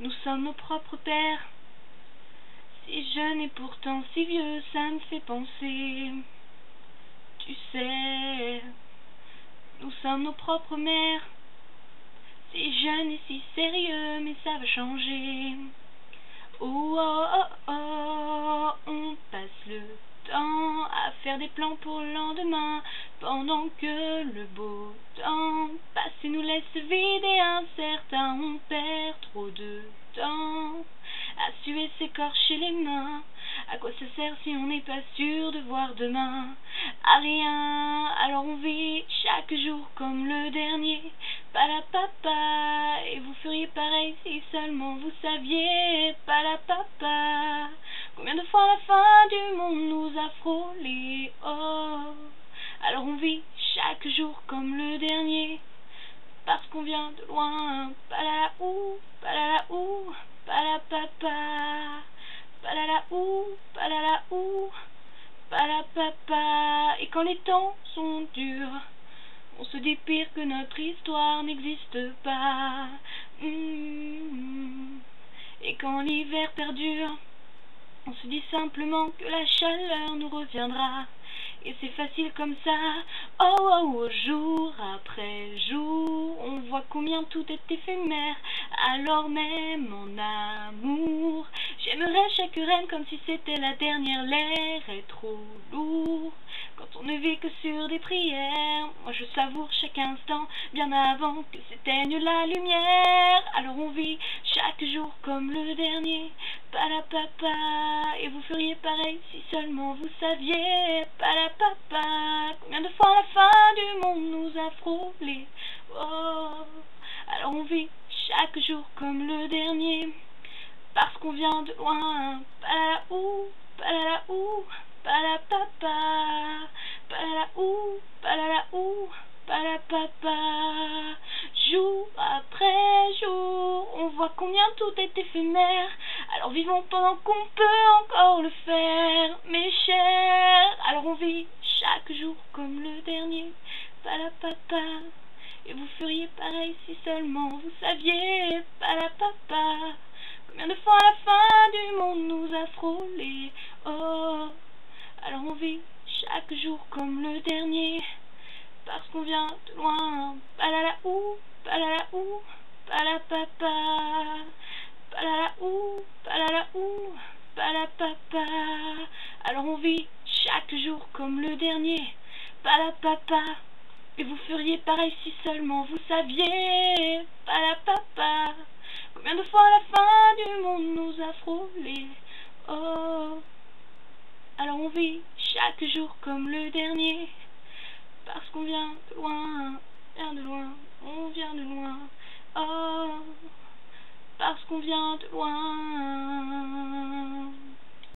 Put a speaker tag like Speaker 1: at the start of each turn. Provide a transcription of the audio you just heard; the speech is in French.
Speaker 1: Nous sommes nos propres pères. Si jeune et pourtant si vieux, ça me fait penser. Tu sais, nous sommes nos propres mères. Si jeune et si sérieux, mais ça va changer. Oh, oh, oh, oh, on passe le temps à faire des plans pour pendant que le beau temps passe et nous laisse vide et incertain, on perd trop de temps à suer, s'écorcher les mains. À quoi ça sert si on n'est pas sûr de voir demain? À rien, alors on vit chaque jour comme le dernier. papa, et vous feriez pareil si seulement vous saviez. papa, combien de fois la fin du monde nous a frôlé? Oh, alors on vit chaque jour comme le dernier. Parce qu'on vient de loin, palala ou, palala ou, palapapa, palala ou, palala ou, palapapa. Et quand les temps sont durs, on se dit pire que notre histoire n'existe pas. Hmm. Et quand l'hiver perdure, on se dit simplement que la chaleur nous reviendra. Et c'est facile comme ça, oh, oh, oh, jour après jour, on voit combien tout est éphémère, alors même en amour, j'aimerais chaque reine comme si c'était la dernière, l'air est trop lourd, quand on ne vit que sur des prières, moi je savoure chaque instant, bien avant que s'éteigne la lumière, alors on vit chaque jour comme le dernier, papa, et vous feriez pareil si seulement vous saviez, papa, combien de fois la fin du monde nous a frôlé, oh, alors on vit chaque jour comme le dernier, parce qu'on vient de loin, palala ou, palala ou, palapapa, palala ou, palala ou, palapapa, jour après jour, combien tout est éphémère, alors vivons pendant qu'on peut encore le faire, mes chers. Alors on vit chaque jour comme le dernier, papa. Et vous feriez pareil si seulement vous saviez, papa. Combien de fois la fin du monde nous a frôlé, oh. Alors on vit chaque jour comme le dernier, parce qu'on vient de loin, palala ou, palala ou, palapapa. Palala ou, palala ou, palapapa. Alors on vit chaque jour comme le dernier. Palapapa. Et vous feriez pareil si seulement vous saviez. Palapapa. Combien de fois la fin du monde nous a frôlé. Oh. Alors on vit chaque jour comme le dernier. Parce qu'on vient de loin, vient de loin, on vient de loin. Qu'on de loin.